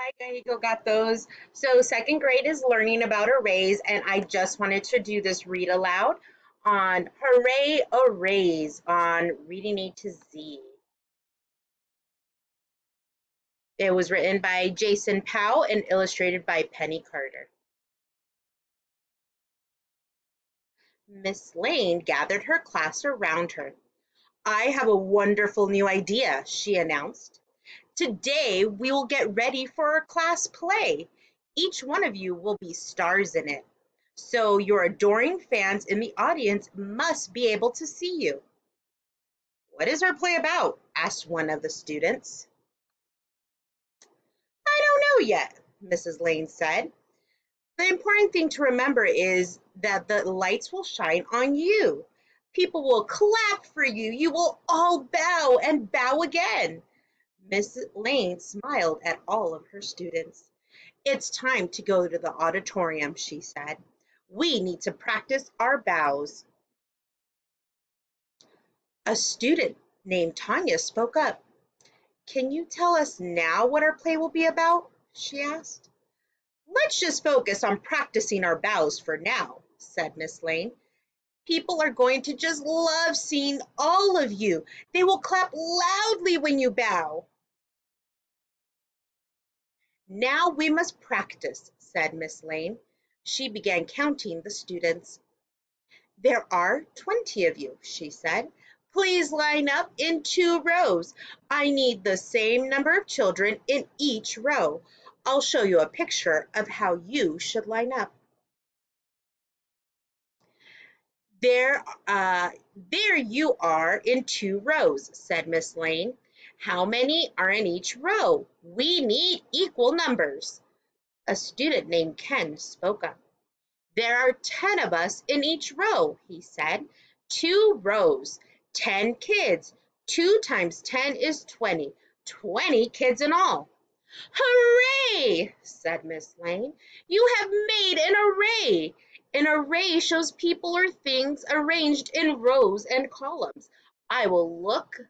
Hi, Gatos. So second grade is learning about arrays, and I just wanted to do this read aloud on Hooray Arrays on Reading A to Z. It was written by Jason Powell and illustrated by Penny Carter. Miss Lane gathered her class around her. I have a wonderful new idea, she announced. Today we will get ready for our class play. Each one of you will be stars in it. So your adoring fans in the audience must be able to see you. What is our play about? asked one of the students. I don't know yet, Mrs. Lane said. The important thing to remember is that the lights will shine on you. People will clap for you. You will all bow and bow again. Miss Lane smiled at all of her students. It's time to go to the auditorium, she said. We need to practice our bows. A student named Tanya spoke up. Can you tell us now what our play will be about? she asked. Let's just focus on practicing our bows for now, said Miss Lane. People are going to just love seeing all of you. They will clap loudly when you bow. Now we must practice, said Miss Lane. She began counting the students. There are 20 of you, she said. Please line up in two rows. I need the same number of children in each row. I'll show you a picture of how you should line up. There, uh, there you are in two rows, said Miss Lane. How many are in each row? We need equal numbers. A student named Ken spoke up. There are 10 of us in each row, he said. Two rows, 10 kids. 2 times 10 is 20. 20 kids in all. Hooray, said Miss Lane. You have made an array. An array shows people or things arranged in rows and columns. I will look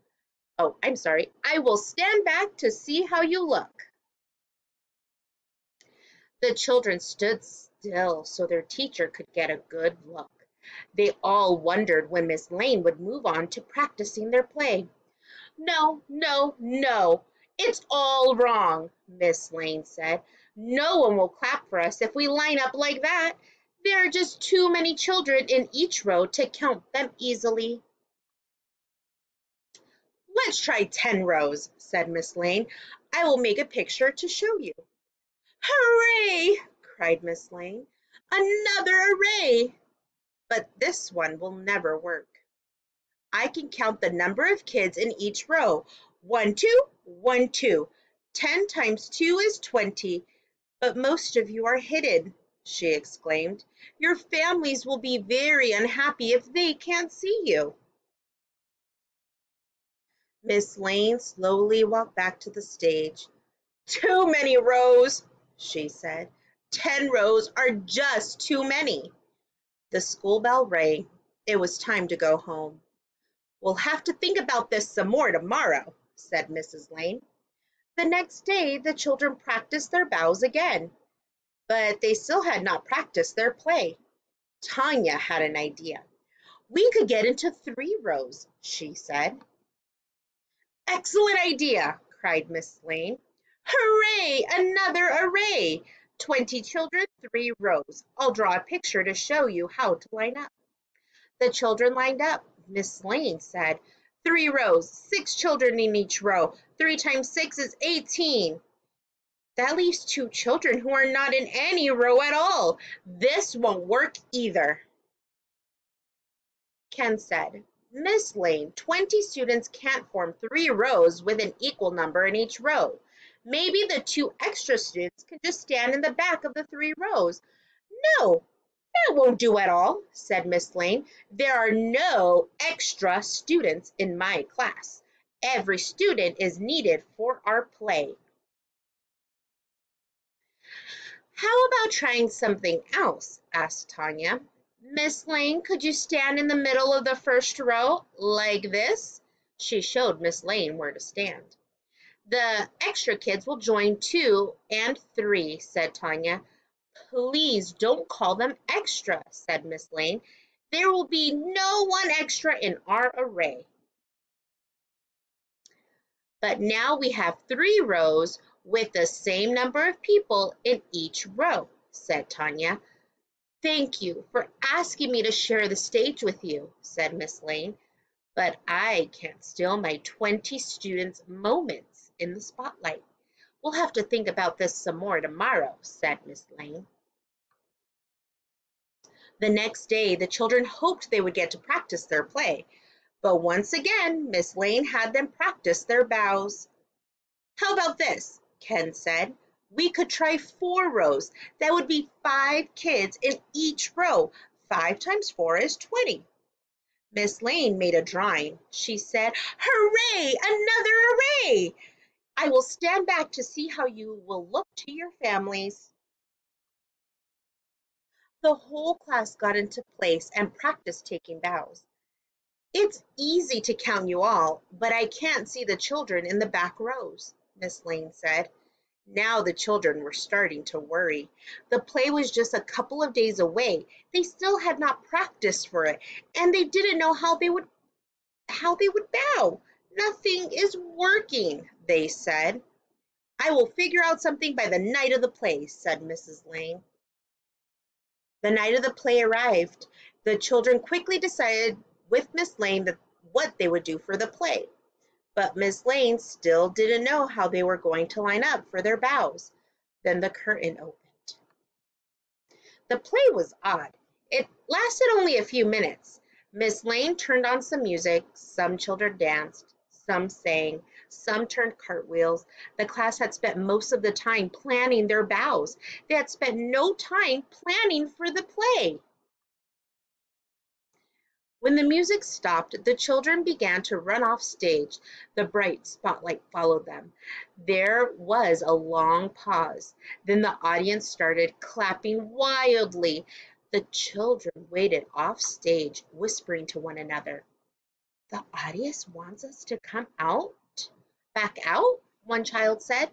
Oh, I'm sorry. I will stand back to see how you look. The children stood still so their teacher could get a good look. They all wondered when Miss Lane would move on to practicing their play. No, no, no. It's all wrong, Miss Lane said. No one will clap for us if we line up like that. There are just too many children in each row to count them easily. Let's try 10 rows, said Miss Lane. I will make a picture to show you. Hooray! cried Miss Lane. Another array! But this one will never work. I can count the number of kids in each row. One, two, one, two. Ten times two is twenty. But most of you are hidden, she exclaimed. Your families will be very unhappy if they can't see you. Miss Lane slowly walked back to the stage. Too many rows, she said. Ten rows are just too many. The school bell rang. It was time to go home. We'll have to think about this some more tomorrow, said Mrs. Lane. The next day, the children practiced their bows again, but they still had not practiced their play. Tanya had an idea. We could get into three rows, she said. Excellent idea, cried Miss Lane. Hooray! Another array! Twenty children, three rows. I'll draw a picture to show you how to line up. The children lined up. Miss Lane said, Three rows, six children in each row. Three times six is 18. That leaves two children who are not in any row at all. This won't work either. Ken said, Miss Lane, 20 students can't form three rows with an equal number in each row. Maybe the two extra students can just stand in the back of the three rows. No, that won't do at all, said Miss Lane. There are no extra students in my class. Every student is needed for our play. How about trying something else? asked Tanya. Miss Lane, could you stand in the middle of the first row, like this? She showed Miss Lane where to stand. The extra kids will join two and three, said Tanya. Please don't call them extra, said Miss Lane. There will be no one extra in our array. But now we have three rows with the same number of people in each row, said Tanya. Thank you for asking me to share the stage with you, said Miss Lane, but I can't steal my 20 students' moments in the spotlight. We'll have to think about this some more tomorrow, said Miss Lane. The next day, the children hoped they would get to practice their play, but once again, Miss Lane had them practice their bows. How about this? Ken said. We could try four rows. That would be five kids in each row. Five times four is 20. Miss Lane made a drawing. She said, Hooray! Another array! I will stand back to see how you will look to your families. The whole class got into place and practiced taking bows. It's easy to count you all, but I can't see the children in the back rows, Miss Lane said. Now the children were starting to worry. The play was just a couple of days away. They still had not practiced for it, and they didn't know how they would how they would bow. Nothing is working, they said. I will figure out something by the night of the play, said Mrs. Lane. The night of the play arrived. The children quickly decided with Miss Lane that what they would do for the play. But Miss Lane still didn't know how they were going to line up for their bows. Then the curtain opened. The play was odd. It lasted only a few minutes. Miss Lane turned on some music, some children danced, some sang, some turned cartwheels. The class had spent most of the time planning their bows. They had spent no time planning for the play. When the music stopped, the children began to run off stage. The bright spotlight followed them. There was a long pause. Then the audience started clapping wildly. The children waited off stage, whispering to one another. The audience wants us to come out? Back out? One child said.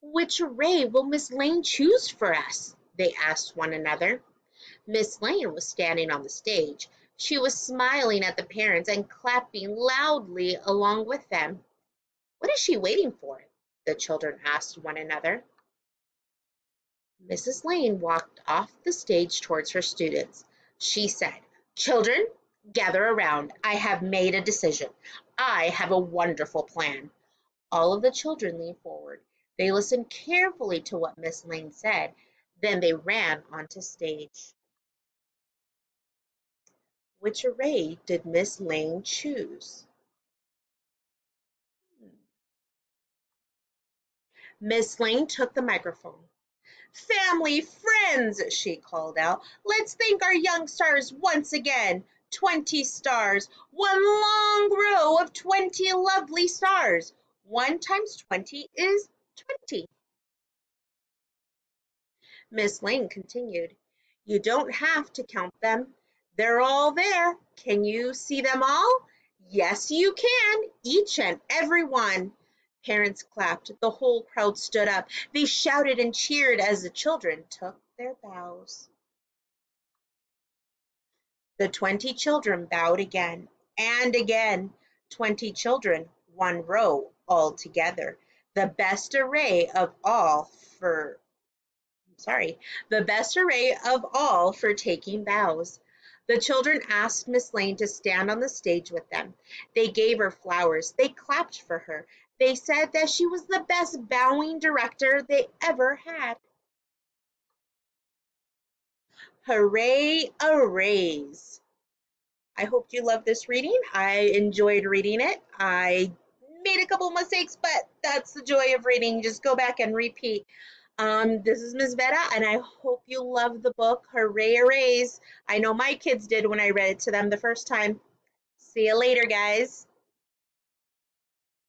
Which array will Miss Lane choose for us? They asked one another. Miss Lane was standing on the stage. She was smiling at the parents and clapping loudly along with them. What is she waiting for? The children asked one another. Mrs. Lane walked off the stage towards her students. She said, Children, gather around. I have made a decision. I have a wonderful plan. All of the children leaned forward. They listened carefully to what Miss Lane said. Then they ran onto stage. Which array did Miss Lane choose? Hmm. Miss Lane took the microphone. Family, friends, she called out, let's thank our young stars once again. 20 stars, one long row of 20 lovely stars. 1 times 20 is 20. Miss Lane continued, You don't have to count them. They're all there. Can you see them all? Yes, you can, each and every one. Parents clapped. The whole crowd stood up. They shouted and cheered as the children took their bows. The twenty children bowed again and again. Twenty children, one row all together. The best array of all for, sorry, the best array of all for taking bows. The children asked Miss Lane to stand on the stage with them. They gave her flowers. They clapped for her. They said that she was the best bowing director they ever had. Hooray, arrays. I hope you loved this reading. I enjoyed reading it. I made a couple mistakes, but that's the joy of reading. Just go back and repeat. Um, this is Ms. Vera, and I hope you love the book, Hooray, Arrays. I know my kids did when I read it to them the first time. See you later, guys.